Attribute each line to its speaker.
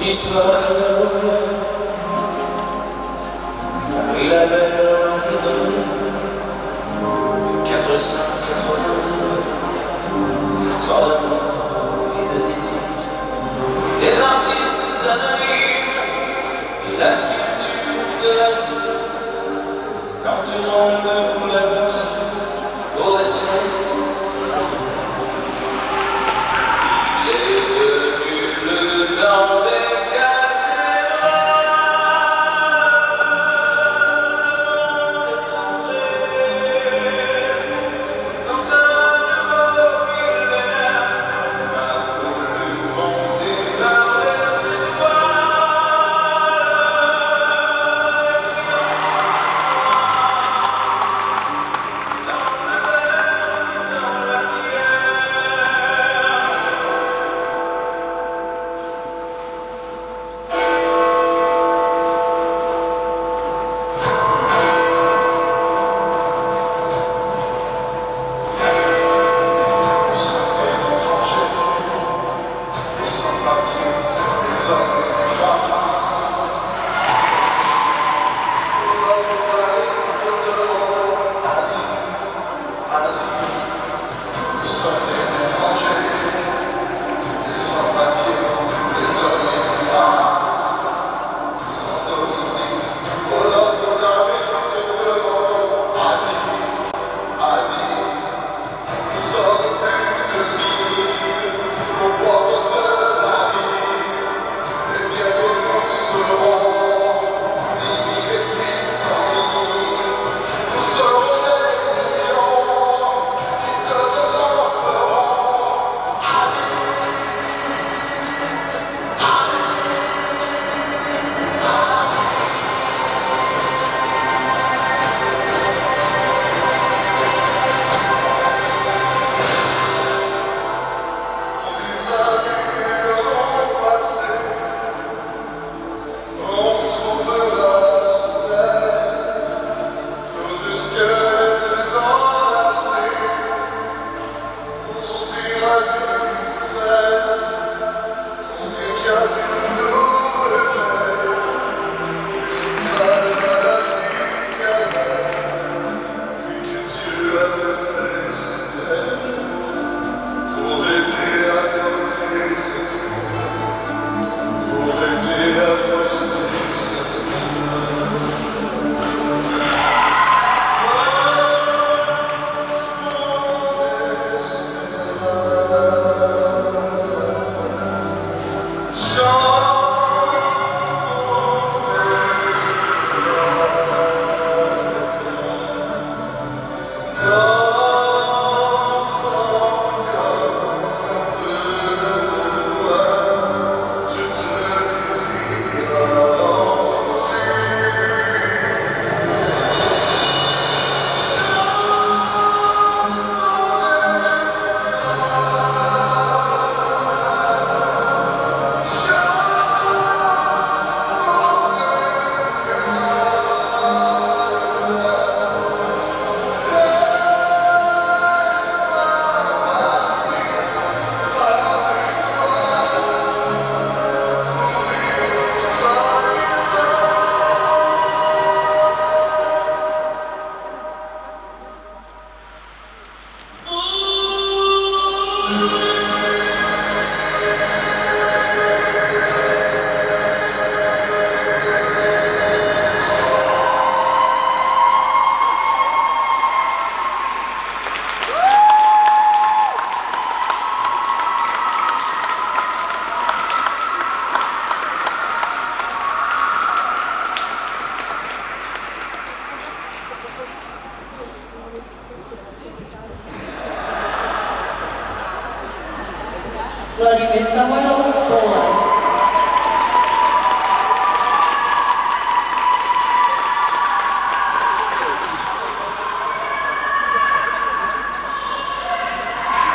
Speaker 1: L'histoire de la colère, la belle, la grande, 482, l'histoire de mort et de désir. Les artistes analysent la sculpture de la vie, quand nous avons de vous.
Speaker 2: Vladimir Samuel Pola.